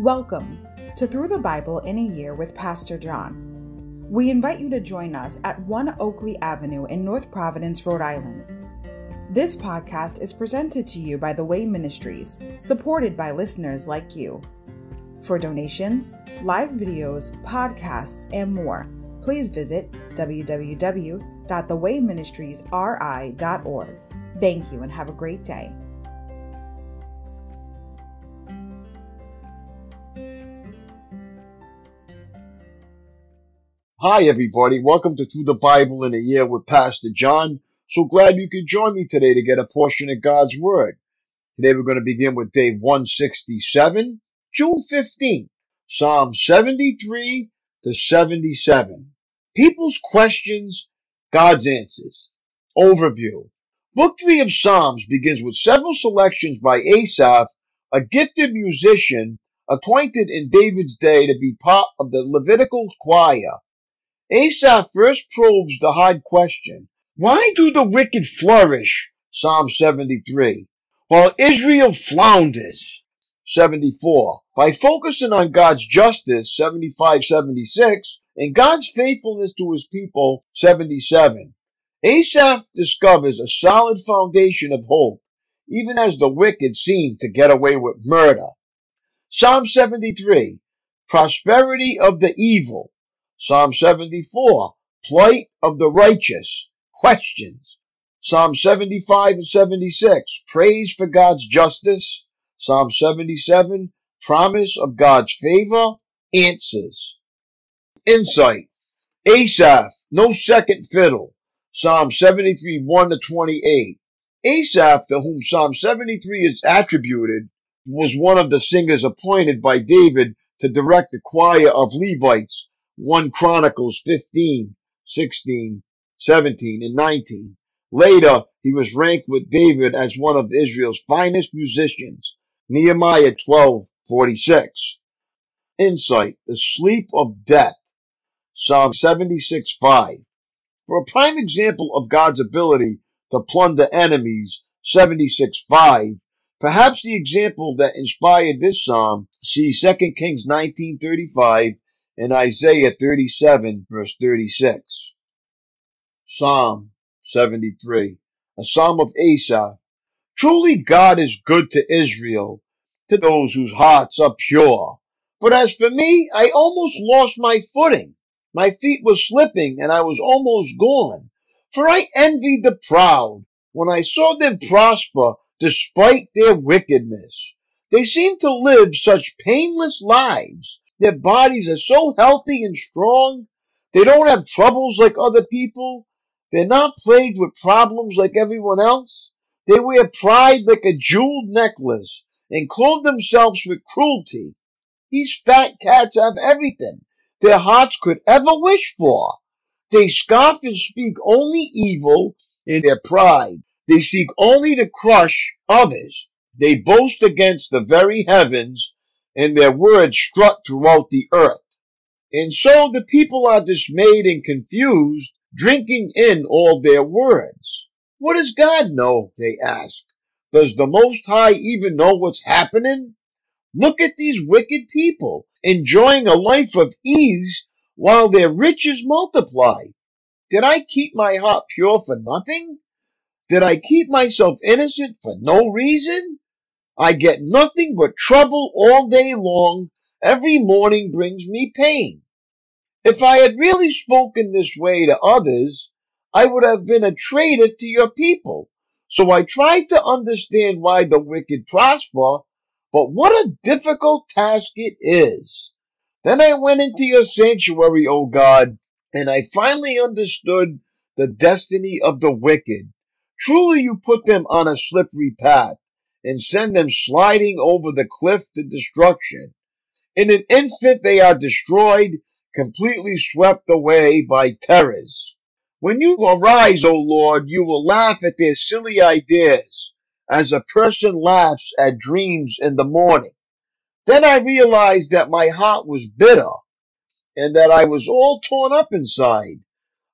Welcome to Through the Bible in a Year with Pastor John. We invite you to join us at 1 Oakleigh Avenue in North Providence, Rhode Island. This podcast is presented to you by The Way Ministries, supported by listeners like you. For donations, live videos, podcasts, and more, please visit www.thewayministriesri.org. Thank you and have a great day. Hi, everybody. Welcome to Through the Bible in a Year with Pastor John. So glad you could join me today to get a portion of God's Word. Today we're going to begin with day 167, June 15th, Psalm 73 to 77. People's questions, God's answers. Overview. Book 3 of Psalms begins with several selections by Asaph, a gifted musician appointed in David's day to be part of the Levitical choir. Asaph first probes the hard question Why do the wicked flourish? Psalm 73. While Israel flounders. 74. By focusing on God's justice, 75 76, and God's faithfulness to his people, 77. Asaph discovers a solid foundation of hope, even as the wicked seem to get away with murder. Psalm 73. Prosperity of the evil. Psalm 74, plight of the righteous, questions. Psalm 75 and 76, praise for God's justice. Psalm 77, promise of God's favor, answers. Insight. Asaph, no second fiddle. Psalm 73, 1 to 28. Asaph, to whom Psalm 73 is attributed, was one of the singers appointed by David to direct the choir of Levites 1 Chronicles 15, 16, 17, and 19. Later, he was ranked with David as one of Israel's finest musicians. Nehemiah 12, 46. Insight, the sleep of death. Psalm 76, 5. For a prime example of God's ability to plunder enemies, 76, 5. Perhaps the example that inspired this psalm, see 2 Kings 1935 in Isaiah 37, verse 36. Psalm 73, a psalm of Asaph. Truly God is good to Israel, to those whose hearts are pure. But as for me, I almost lost my footing. My feet were slipping and I was almost gone. For I envied the proud when I saw them prosper despite their wickedness. They seemed to live such painless lives their bodies are so healthy and strong. They don't have troubles like other people. They're not plagued with problems like everyone else. They wear pride like a jeweled necklace and clothe themselves with cruelty. These fat cats have everything their hearts could ever wish for. They scoff and speak only evil in their pride. They seek only to crush others. They boast against the very heavens and their words struck throughout the earth. And so the people are dismayed and confused, drinking in all their words. What does God know? They ask. Does the Most High even know what's happening? Look at these wicked people enjoying a life of ease while their riches multiply. Did I keep my heart pure for nothing? Did I keep myself innocent for no reason? I get nothing but trouble all day long. Every morning brings me pain. If I had really spoken this way to others, I would have been a traitor to your people. So I tried to understand why the wicked prosper, but what a difficult task it is. Then I went into your sanctuary, O God, and I finally understood the destiny of the wicked. Truly you put them on a slippery path and send them sliding over the cliff to destruction. In an instant they are destroyed, completely swept away by terrors. When you arise, O Lord, you will laugh at their silly ideas, as a person laughs at dreams in the morning. Then I realized that my heart was bitter, and that I was all torn up inside.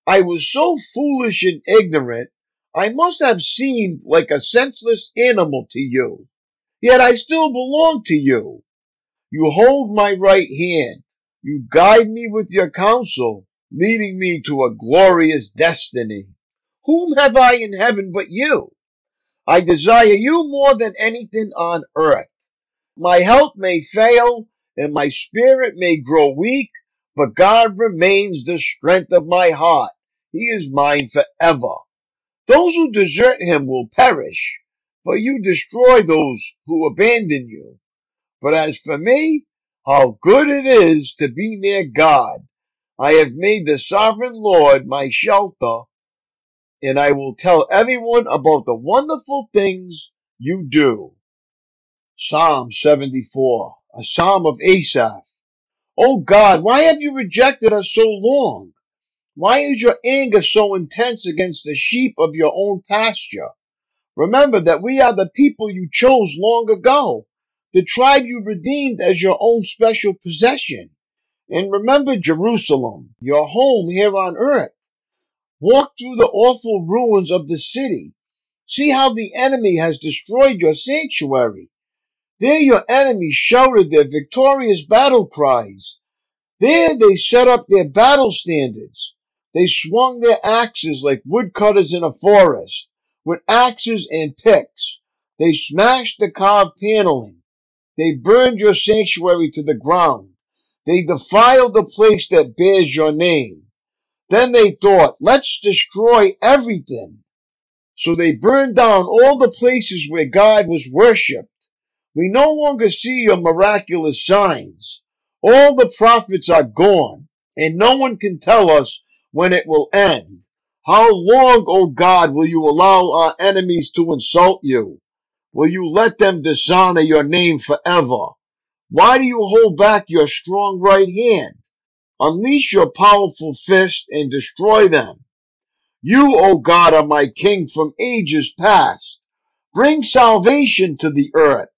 I was so foolish and ignorant I must have seemed like a senseless animal to you, yet I still belong to you. You hold my right hand. You guide me with your counsel, leading me to a glorious destiny. Whom have I in heaven but you? I desire you more than anything on earth. My health may fail and my spirit may grow weak, but God remains the strength of my heart. He is mine forever. Those who desert him will perish, for you destroy those who abandon you. But as for me, how good it is to be near God. I have made the sovereign Lord my shelter, and I will tell everyone about the wonderful things you do. Psalm 74, a psalm of Asaph. O God, why have you rejected us so long? Why is your anger so intense against the sheep of your own pasture? Remember that we are the people you chose long ago, the tribe you redeemed as your own special possession. And remember Jerusalem, your home here on earth. Walk through the awful ruins of the city. See how the enemy has destroyed your sanctuary. There your enemies shouted their victorious battle cries. There they set up their battle standards. They swung their axes like woodcutters in a forest. With axes and picks, they smashed the carved paneling. They burned your sanctuary to the ground. They defiled the place that bears your name. Then they thought, let's destroy everything. So they burned down all the places where God was worshipped. We no longer see your miraculous signs. All the prophets are gone, and no one can tell us when it will end. How long, O God, will you allow our enemies to insult you? Will you let them dishonor your name forever? Why do you hold back your strong right hand? Unleash your powerful fist and destroy them. You, O God, are my king from ages past. Bring salvation to the earth.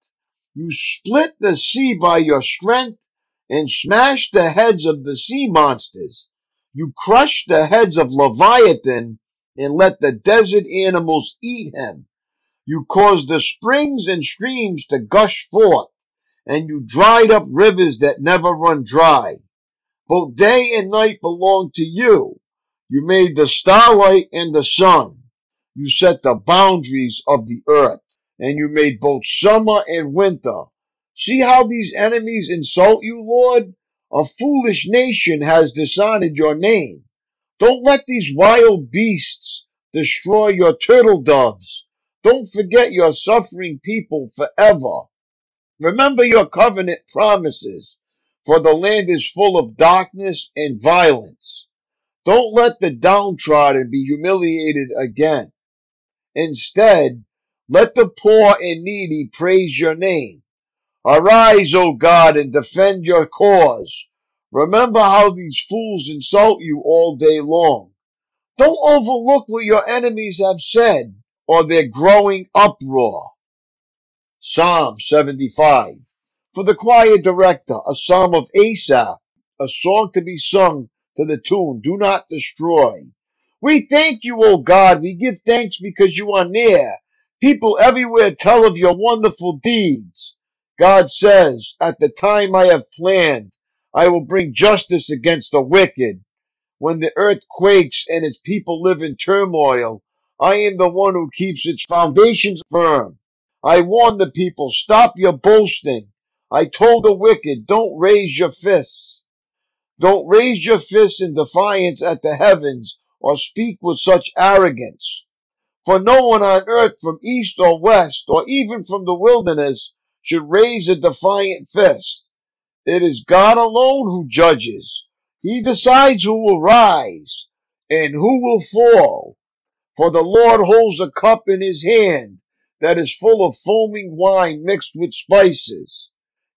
You split the sea by your strength and smashed the heads of the sea monsters. You crushed the heads of Leviathan and let the desert animals eat him. You caused the springs and streams to gush forth, and you dried up rivers that never run dry. Both day and night belong to you. You made the starlight and the sun. You set the boundaries of the earth and you made both summer and winter. See how these enemies insult you, Lord? A foolish nation has dishonored your name. Don't let these wild beasts destroy your turtle doves. Don't forget your suffering people forever. Remember your covenant promises, for the land is full of darkness and violence. Don't let the downtrodden be humiliated again. Instead, let the poor and needy praise your name. Arise, O God, and defend your cause. Remember how these fools insult you all day long. Don't overlook what your enemies have said or their growing uproar. Psalm 75. For the choir director, a psalm of Asaph, a song to be sung to the tune, Do Not Destroy. We thank you, O God. We give thanks because you are near. People everywhere tell of your wonderful deeds. God says, At the time I have planned, I will bring justice against the wicked. When the earth quakes and its people live in turmoil, I am the one who keeps its foundations firm. I warn the people, stop your boasting. I told the wicked, don't raise your fists. Don't raise your fists in defiance at the heavens or speak with such arrogance. For no one on earth from east or west, or even from the wilderness, should raise a defiant fist. It is God alone who judges. He decides who will rise and who will fall. For the Lord holds a cup in his hand that is full of foaming wine mixed with spices.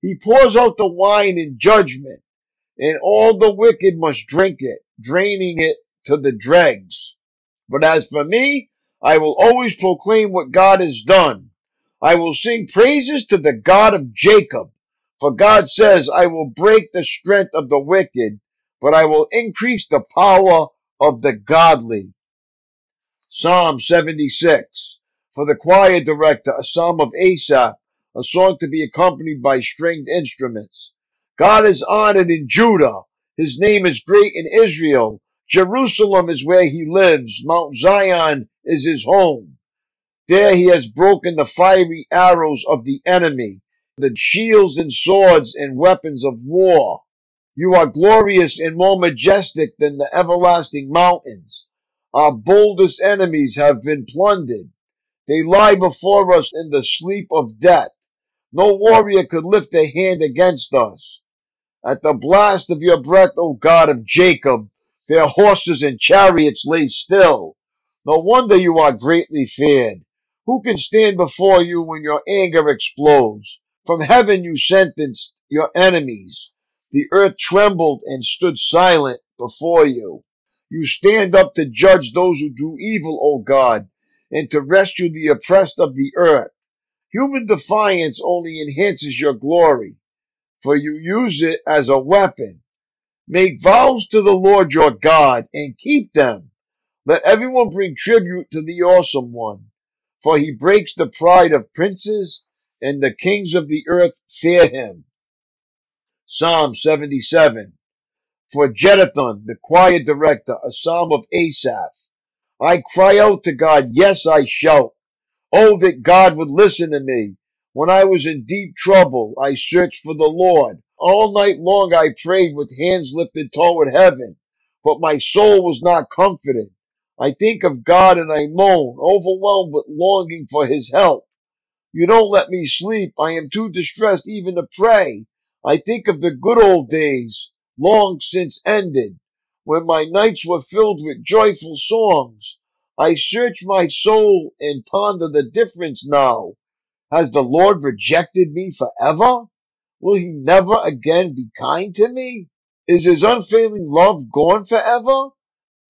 He pours out the wine in judgment, and all the wicked must drink it, draining it to the dregs. But as for me, I will always proclaim what God has done. I will sing praises to the God of Jacob. For God says, I will break the strength of the wicked, but I will increase the power of the godly. Psalm 76. For the choir director, a psalm of Asaph, a song to be accompanied by stringed instruments. God is honored in Judah. His name is great in Israel. Jerusalem is where he lives. Mount Zion is his home. There he has broken the fiery arrows of the enemy, the shields and swords and weapons of war. You are glorious and more majestic than the everlasting mountains. Our boldest enemies have been plundered. They lie before us in the sleep of death. No warrior could lift a hand against us. At the blast of your breath, O God of Jacob, their horses and chariots lay still. No wonder you are greatly feared. Who can stand before you when your anger explodes? From heaven you sentenced your enemies. The earth trembled and stood silent before you. You stand up to judge those who do evil, O God, and to rescue the oppressed of the earth. Human defiance only enhances your glory, for you use it as a weapon. Make vows to the Lord your God and keep them. Let everyone bring tribute to the awesome one for he breaks the pride of princes, and the kings of the earth fear him. Psalm 77. For Jeduthun, the choir director, a psalm of Asaph. I cry out to God, yes, I shout. Oh, that God would listen to me. When I was in deep trouble, I searched for the Lord. All night long I prayed with hands lifted toward heaven, but my soul was not comforted. I think of God and I moan, overwhelmed with longing for his help. You don't let me sleep. I am too distressed even to pray. I think of the good old days, long since ended, when my nights were filled with joyful songs. I search my soul and ponder the difference now. Has the Lord rejected me forever? Will he never again be kind to me? Is his unfailing love gone forever?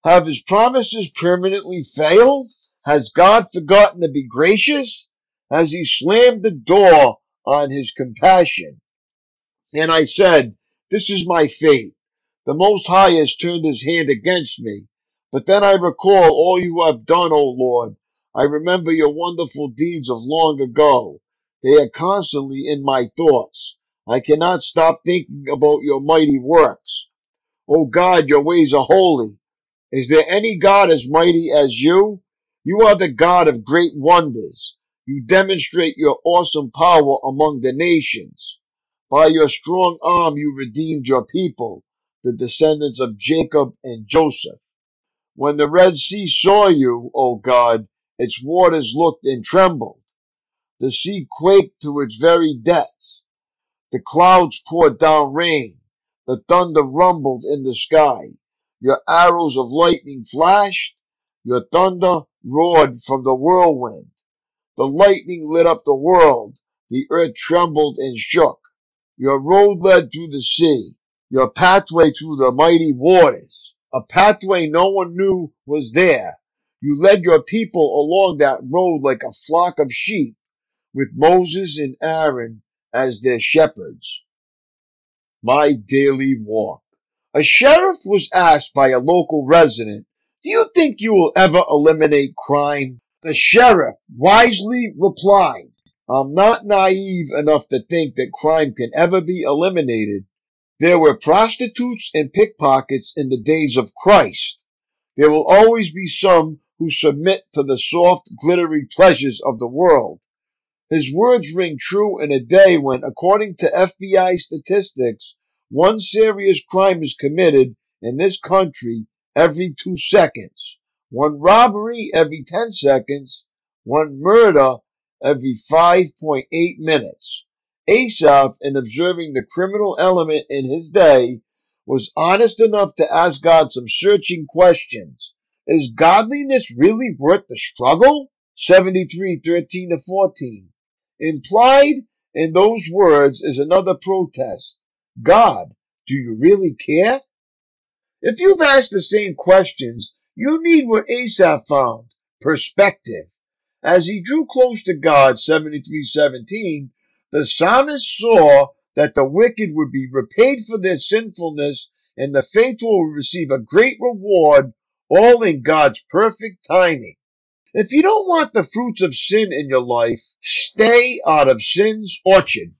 Have his promises permanently failed? Has God forgotten to be gracious? Has he slammed the door on his compassion? And I said, This is my fate. The Most High has turned his hand against me. But then I recall all you have done, O Lord. I remember your wonderful deeds of long ago. They are constantly in my thoughts. I cannot stop thinking about your mighty works. O God, your ways are holy. Is there any God as mighty as you? You are the God of great wonders. You demonstrate your awesome power among the nations. By your strong arm you redeemed your people, the descendants of Jacob and Joseph. When the Red Sea saw you, O God, its waters looked and trembled. The sea quaked to its very depths. The clouds poured down rain. The thunder rumbled in the sky. Your arrows of lightning flashed. Your thunder roared from the whirlwind. The lightning lit up the world. The earth trembled and shook. Your road led through the sea. Your pathway through the mighty waters. A pathway no one knew was there. You led your people along that road like a flock of sheep, with Moses and Aaron as their shepherds. My daily walk. A sheriff was asked by a local resident, Do you think you will ever eliminate crime? The sheriff wisely replied, I'm not naive enough to think that crime can ever be eliminated. There were prostitutes and pickpockets in the days of Christ. There will always be some who submit to the soft, glittery pleasures of the world. His words ring true in a day when, according to FBI statistics, one serious crime is committed in this country every two seconds, one robbery every 10 seconds, one murder every 5.8 minutes. Asaph, in observing the criminal element in his day, was honest enough to ask God some searching questions. Is godliness really worth the struggle? 73, 13 to 14. Implied in those words is another protest. God, do you really care? If you've asked the same questions, you need what Asaph found perspective. As he drew close to God, 73:17, the psalmist saw that the wicked would be repaid for their sinfulness and the faithful will receive a great reward, all in God's perfect timing. If you don't want the fruits of sin in your life, stay out of sin's orchard.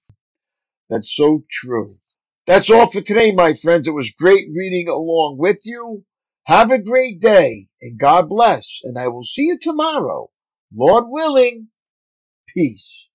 That's so true. That's all for today, my friends. It was great reading along with you. Have a great day and God bless. And I will see you tomorrow. Lord willing. Peace.